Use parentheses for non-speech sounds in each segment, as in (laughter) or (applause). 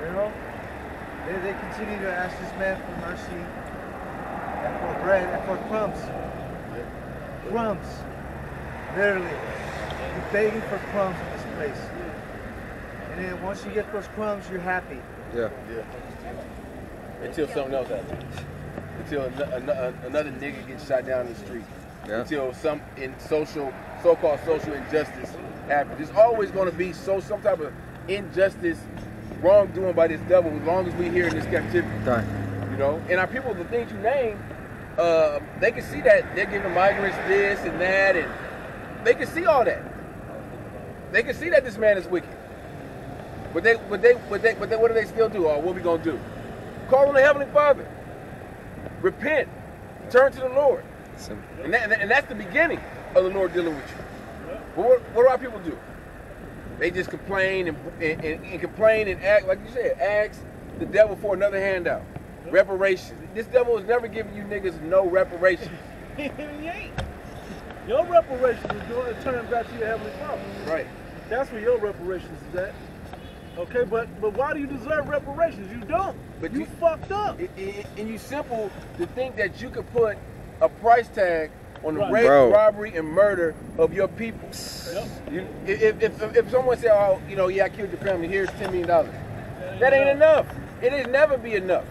You know? They, they continue to ask this man for mercy and for bread and for crumbs. Crumbs. Literally. You're begging for crumbs in this place. And then once you get those crumbs, you're happy. Yeah. Yeah. Until something else happens. Until an- an- an- another nigga gets shot down in the street. Yeah. Until some in social, so-called social injustice happens. There's always going to be so some type of injustice, wrongdoing by this devil. As long as we're here in this captivity, you know. And our people, the things you name, uh, they can see that they're giving migrants this and that, and they can see all that. They can see that this man is wicked. But they, but they, but they, but they, what do they still do? Or what we gonna do? Call on the Heavenly Father. Repent. Turn to the Lord. And, that, and that's the beginning of the Lord dealing with you. But what, what do our people do? They just complain and, and, and, and complain and act, like you said, ask the devil for another handout. Reparations. This devil is never giving you niggas no reparations. (laughs) he ain't. Your reparations is doing it turning back to your heavenly father. Right. That's where your reparations is at. Okay, but but why do you deserve reparations? You don't. But you, you- fucked up. It- it- and you simple to think that you could put a price tag on the Right. rape, Bro. robbery, and murder of your people. You, if, if, if, someone said, oh, you know, yeah, I killed your family, here's $10 million. That ain't enough. It will never be enough.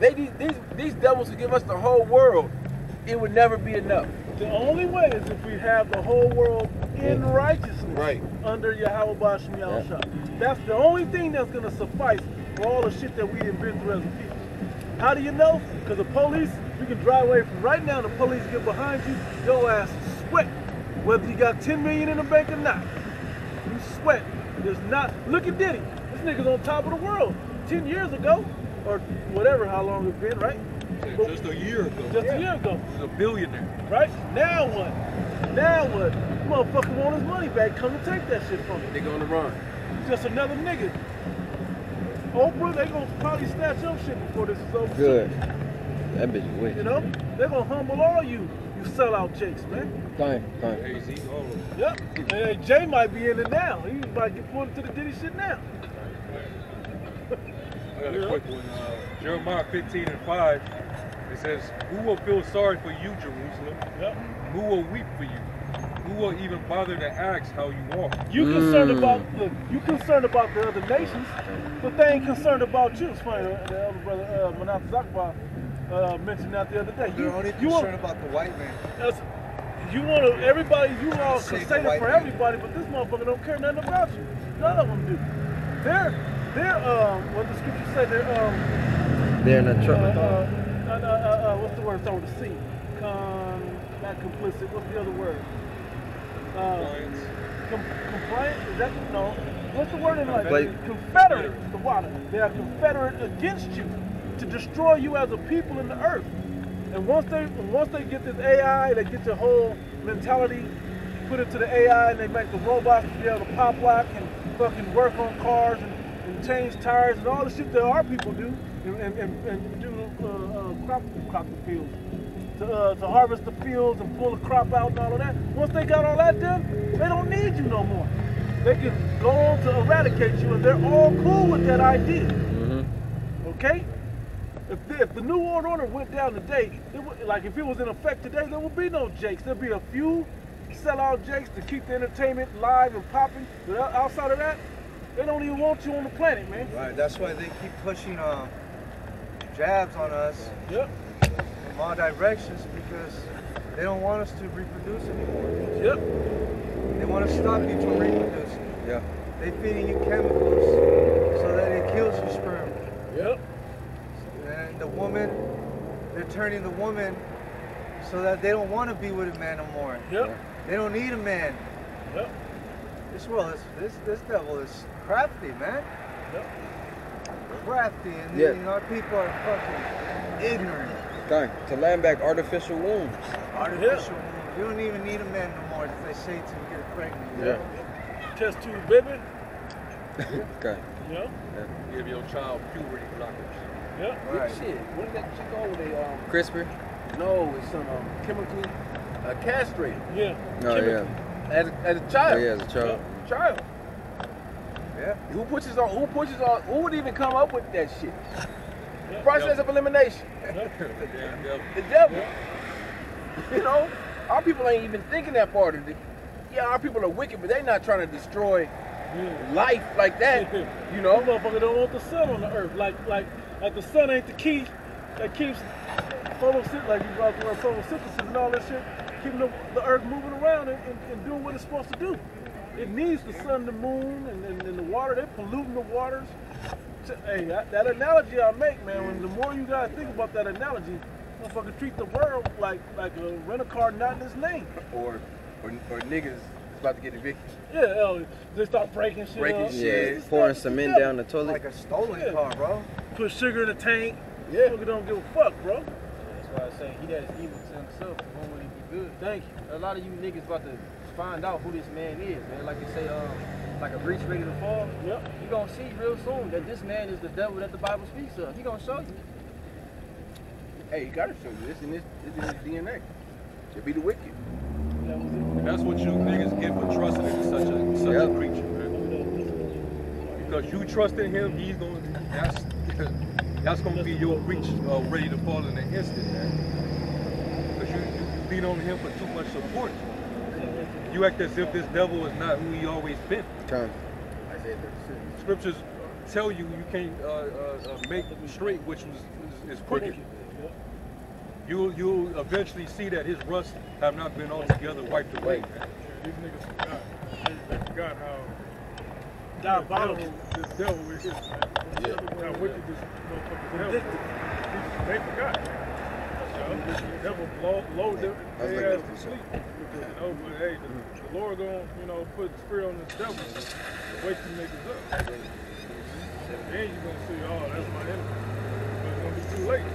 They these, these these devils would give us the whole world. It would never be enough. The only way is if we have the whole world in righteousness Right. under Yahweh Bashem Yahushua. That's the only thing that's going to suffice for all the shit that we have been through as a people. How do you know? Because the police, you can drive away from right now, the police get behind you, your ass sweat. Whether you got 10 million in the bank or not. You sweat. There's not, look at Diddy. This nigga's on top of the world. 10 years ago, or whatever, how long it's been, right? But Just a year ago. just a year ago. He's a billionaire. Right? Now what? Now what? Motherfucker want his money back. Come and take that shit from him. They on the run. Just another nigga. Oprah, they gonna probably snatch your shit before this is over. Good. That bitch is You know? They're gonna humble all you, you sellout jakes, man. Thank, thank. AZ, all of them. Yep. And hey, Jay might be in it now. He might get pulled into the Diddy shit now. I got a quick one. Uh, Jeremiah 15 and 5. It says, Who will feel sorry for you, Jerusalem? Yep. Who will weep for you? Who will even bother to ask how you are? You concerned Mm. about look, you concerned about the other nations, but they ain't concerned about you. It's funny, the, the elder brother uh, Manasseh Zakba uh, mentioned that the other day. They're You, only you want, concerned about the white man. That's, you want to, everybody, you all Save say that for man. everybody, but this motherfucker don't care nothing about you. None of them do. They're, they're, um, what the scripture say, they're, um, They're in the uh, truck. uh, uh, uh, uh, what's the word? It's over the sea. Con, not complicit. What's the other word? Uh, Compliance. com- compliant? Is that no? What's the word in like Like- confederate? The water. They are confederate against you to destroy you as a people in the earth. And once they once they get this AI, they get your whole mentality put into the AI, and they make the robots to be able to pop lock and fucking work on cars and, and change tires and all the shit that our people do and, and, and, and do uh, uh, crop crop the fields. To, uh, to harvest the fields and pull the crop out and all of that. Once they got all that done, they don't need you no more. They can go on to eradicate you, and they're all cool with that idea. Mm-hmm. Okay? If the, if the new world order went down today, it would, like if it was in effect today, there would be no Jakes. There'd be a few sellout Jakes to keep the entertainment live and popping. But outside of that, they don't even want you on the planet, man. Right. That's why they keep pushing um, jabs on us Yep. from all directions because they don't want us to reproduce anymore. Yep. They want to stop you from reproducing. Yeah. They feeding you chemicals so that it kills your sperm. Yep. And the woman, they're turning the woman so that they don't want to be with a man no more. Yep. They don't need a man. Yep. This world is this this devil is crafty, man. Yep. Crafty, and Yeah. you know, our people are fucking ignorant. Thank. To land back artificial wombs. Artificial. You don't even need a man no more if they say to get pregnant. Yeah. Test tube, baby. (laughs) Okay. Yep. Give your child puberty blockers. Yep. Right. Shit. What is that shit called? They um CRISPR. no, it's some um, chemically uh, castrated Yeah. Oh Chemical. yeah. as a, as a Oh child. yeah, as a child. Child. Yeah. Who pushes on? Who pushes on? Who would even come up with that shit? Process of elimination. Damn devil. The devil. (laughs) You know, our people ain't even thinking that part of it. Yeah, our people are wicked, but they're not trying to destroy Yeah. life like that. You know, motherfuckers don't want the sun on the earth. Like like like the sun ain't the key that keeps photosynthesis, like you brought the word photosynthesis and all that shit, keeping the, the earth moving around and, and, and doing what it's supposed to do. It needs the sun, the moon, and, and, and the water. They're polluting the waters. Hey, that, that analogy I make, man, when the more you gotta think about that analogy, motherfucker treat the world like like a rental car not in its name. or or, or niggas about to get evicted. Yeah, hell, they start breaking shit Breaking up. shit. Yeah, It's pouring not- cement it's down the toilet. Like a stolen Yeah. car, bro. Put sugar in the tank. Yeah. Motherfucker don't give a fuck, bro. That's why I say he that is evil to himself, to whom will he be good? Thank you. A lot of you niggas about to find out who this man is, man. Like they say, um, like a breach ready to fall. Yep. You gonna see real soon that this man is the devil that the Bible speaks of. He gonna show you. Hey, you gotta show you this in this, this in his DNA. To be the wicked. That was it. And that's what you niggas get for trusting in such a such Yep. a creature, man. Because you trust in him, he's gonna that's (laughs) that's gonna be your reach uh, ready to fall in an instant, man. Because you, you lean on him for too much support. You act as if this devil is not who he always been. 36. Scriptures tell you you can't uh, uh, uh, make straight which was, is, is crooked. Yep. You'll you'll eventually see that his rust have not been altogether wiped away. man. These niggas forgot. They, they forgot how Diabolical. this devil is. How wicked this motherfucker devil is. They forgot. The devil low, low them, they looking ass at to sleep. Because, you know, but hey, the, the Lord gonna, you know, put the spirit on this devil to wake you niggas up. Then you gonna see, oh, that's my enemy. But it's gonna be too late.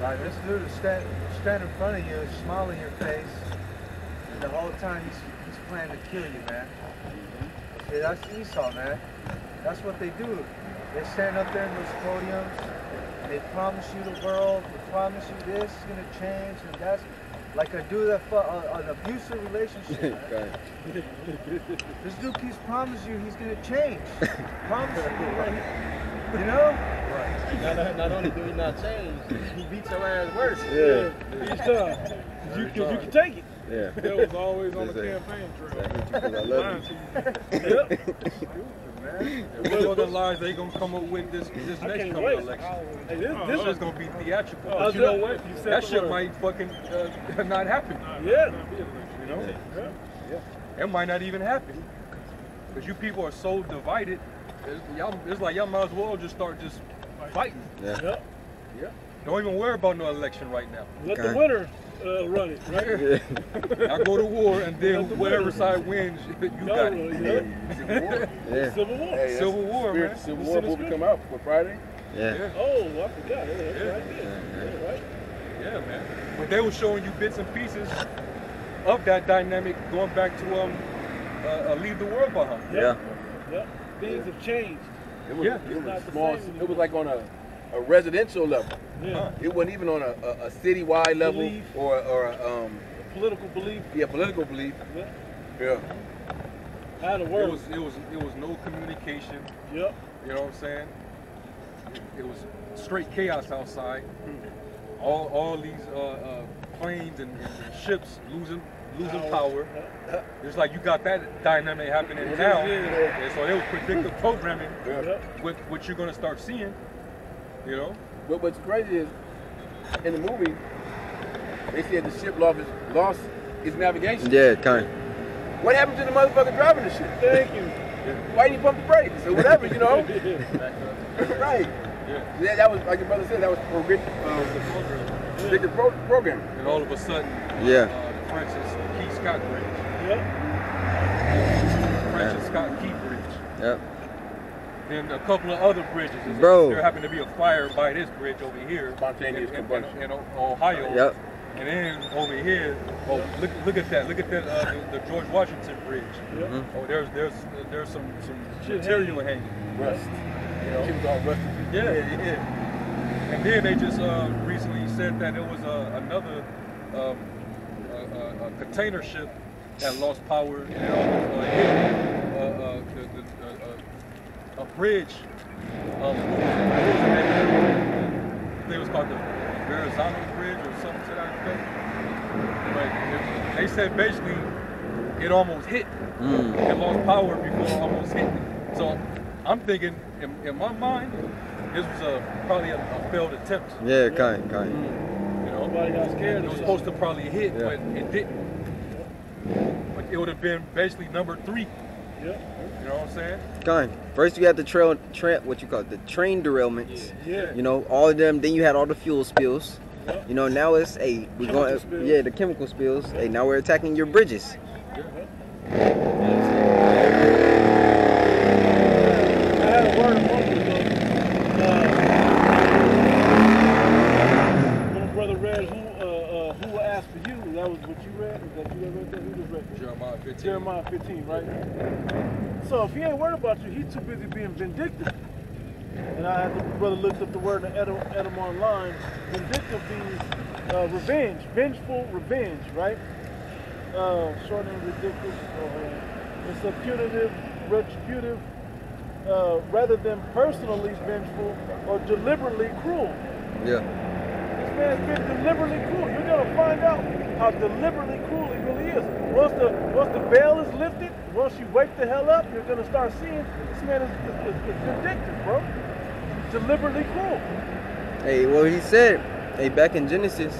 Like this dude is stand, stand in front of you, smile in your face, and the whole time he's, he's planning to kill you, man. See, that's Esau, man. That's what they do. They stand up there in those podiums, and they promise you the world, they promise you this is gonna change, and that's like a dude that uh, an abusive relationship. (laughs) This dude keeps promising you he's gonna change. Promise you, he- you know? Not, not only do he not change, he beats your ass worse. Yeah. Each time. 'Cause you, cause you can take it. Yeah. The devil's always on the campaign trail. hate I love Lying you. to you. Yep. And what other lies they gonna come up with this this I next coming wait. election? Hey, this, Oh, this This is is gonna be theatrical. Oh, But you know what? You said That shit word. might fucking uh, not happen. Yeah. You know? Yeah. It might not even happen. Because you people are so divided. It's, y'all, it's like y'all might as well just start just fighting. Yeah. Yep. Don't even worry about no election right now. Let Okay. the winner uh, run it, right? (laughs) Yeah. I go to war and then the whatever winners. side wins, (laughs) you Y'all got run it. it, yeah. Yeah. Civil War. Hey, Civil War, spirit man. Civil War in the movie script. come out for Friday. Yeah. Yeah, Oh, I forgot. Yeah, that's Yeah. right there. Yeah, right. yeah, man. But they were showing you bits and pieces of that dynamic going back to um, uh, uh, leave the world behind. Yeah. Yep. Things have changed. It was, Yeah. it was small. It was like on a, a residential level. Yeah. It wasn't even on a, a, a citywide level Belief. or or um Political belief. yeah political belief. Yeah. Yeah. How to It work. was it was it was no communication. Yep. You know what I'm saying? It, it was straight chaos outside. All all these uh, uh, planes and, and ships losing losing power. It's like you got that dynamic happening now. Yeah. And so it was predictive programming Yep. with what you're gonna start seeing. You know? But what's crazy is in the movie they said the ship lost its, lost its navigation. Yeah, kind. What happened to the motherfucker driving the ship? Thank you. (laughs) Why didn't you pump the brakes or whatever? You know? (laughs) right. Yeah. Yeah, that was like your brother said. That was predictive, um, predictive pro- programming. And all of a sudden, Yeah. uh, Francis Key Scott Bridge, Yep. Francis Scott Key Bridge. Yep. Then a couple of other bridges. Bro. There happened to be a fire by this bridge over here. Spontaneous in, in, combustion. in, in Ohio. Yep. And then over here, oh look look at that! Look at that uh, the, the George Washington Bridge. Yep. Oh, there's there's there's some some Shit material hanging. Rust. You know? Shit was all rusted. Yeah, yeah. And then they just uh, recently said that it was uh, another um, a, a, a container ship that lost power and almost uh, hit uh, uh, uh, uh, a bridge. Um, what was it? What was the name of it? I think it was called the Verrazano Bridge or something to that effect. But it, they said basically it almost hit. Mm. It lost power before it almost hit. So I'm thinking, in, in my mind, this was a probably a, a failed attempt. Yeah, kind, kind. You know, Nobody got scared. it was supposed to probably hit, Yeah. but it didn't. But it would have been basically number three. Yeah. You know what I'm saying? Kind. First you had the trail, tra- what you call it, the train derailments. Yeah. You know, all of them. Then you had all the fuel spills. Yep. You know, now it's hey, we're Chemical going, spills. yeah, the chemical spills. Hey, now we're attacking your bridges. I had a word a moment ago. Uh, when a brother read who uh, uh, who will ask for you, that was what you read? Is that you that read that? Who just read that? Jeremiah 15. Jeremiah 15, right? So if he ain't worried about you, he's too busy being vindictive. And I had the brother looked up the word in Edom, Edom online. Vindictive means uh, revenge, vengeful revenge, right? Uh, short and ridiculous. Uh, it's a punitive, retributive, uh, rather than personally vengeful or deliberately cruel. Yeah. This man's been deliberately cruel. You're gonna find out how deliberately cruel is. Once the once the veil is lifted, once you wake the hell up, you're gonna start seeing this man is, is, is, vindictive, bro. Deliberately cruel. Hey, well, he said, hey, back in Genesis,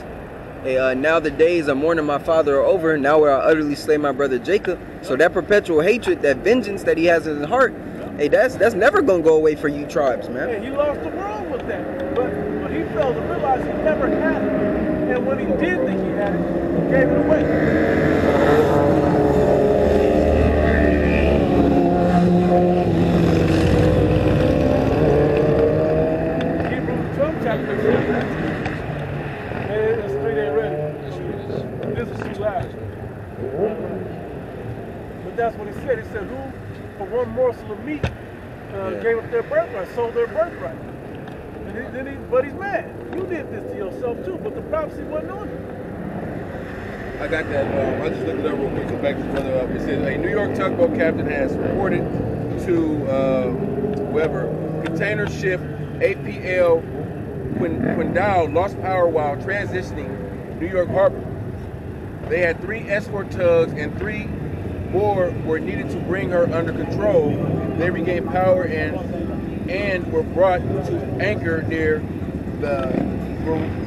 hey, uh, now the days of mourning my father are over. Now where I utterly slay my brother Jacob. So that perpetual hatred, that vengeance that he has in his heart, hey, that's that's never gonna go away for you tribes, Yeah, man. he lost the world with that. But but he failed to realize he never had it. And when he did think he had it, he gave it away. Hebrews 12 chapter 3. Man, this street ain't ready. This is too loud. But that's what he said. He said, who for one morsel of meat uh, Yeah. gave up their birthright, sold their birthright. And he, then he, but he's mad. You did this to yourself too, but the prophecy wasn't on you. I got that. Um, I just looked it up real quick. Come back to the brother up. It says a New York tugboat captain has reported to uh, whoever container ship APL Quin- Qingdao lost power while transitioning New York Harbor. They had three escort tugs and three more were needed to bring her under control. They regained power and and were brought to anchor near the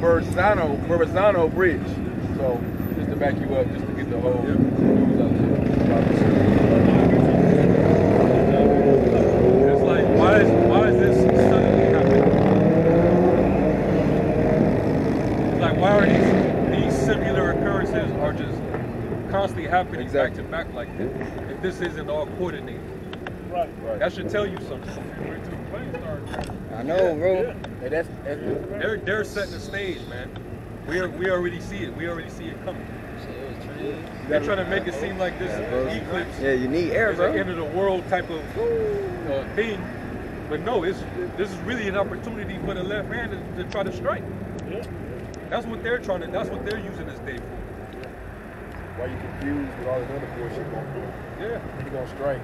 Verrazano Verrazano Bridge. So just to back you up, just to get the whole news out there. It's like, why is why is this suddenly happening? It's like, why are these these similar occurrences are just constantly happening Exactly. back to back like this? If this isn't all coordinated, Right. Right. that should tell you something. Wait till the plane starts. I know, bro. And that's, that's They're they're setting the stage, man. We are, we already see it. We already see it coming. They're trying to make it seem like this bro. eclipse Yeah, you need air, is an bro. end of the world type of uh, thing. But no, it's this is really an opportunity for the left hand to, to try to strike. Yeah. That's what they're trying to. That's what they're using this day for. Why you confused with all this other bullshit going through. Yeah. You gonna strike.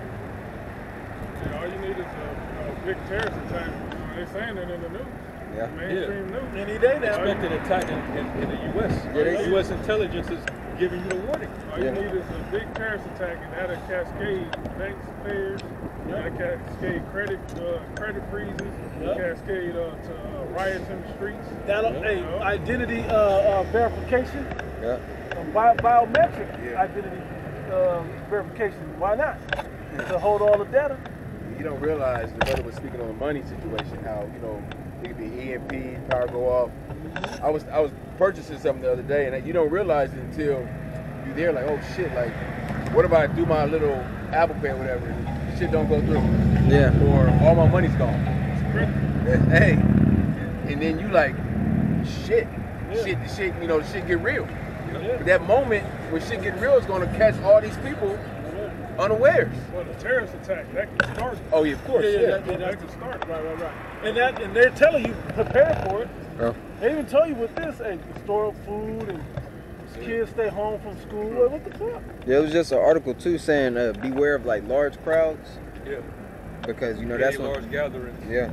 Yeah, all you need is a, a big terrorist attack. You know, they're saying that in the news. Yeah. Mainstream news. Any day now. Expected attack in, in, in the U.S. Yeah, they- U.S. intelligence is giving you the warning. All you Yeah. need is a big terrorist attack, and that'll cascade banks, failures, that'll cascade credit uh, credit freezes, Yep. cascade uh, to uh, riots in the streets. That'll, hey, identity uh, uh, verification, Yeah. Bi- biometric Yeah. identity uh, verification. Why not? To hold all the data. You don't realize the brother was speaking on the money situation, how, you know, it could be EMP, power go off. I was I was purchasing something the other day and you don't realize it until you're there like, oh shit, like what if I do my little Apple Pay or whatever, and shit don't go through. Yeah. Or all my money's gone. (laughs) Hey. And then you like, shit. Yeah. Shit, the shit, you know, the shit get real. Yeah. But that moment when shit get real is gonna catch all these people unawares. Well, the terrorist attack, that can start. Oh yeah, of course. Yeah, yeah, yeah. that- that- That can start. Right, right, right. And that, and they're telling you prepare for it. Bro. They even tell you with this, hey, store up food and kids stay home from school. What, what the fuck? There was just an article too saying uh, beware of like large crowds Yeah. because you know Many that's when large gatherings. yeah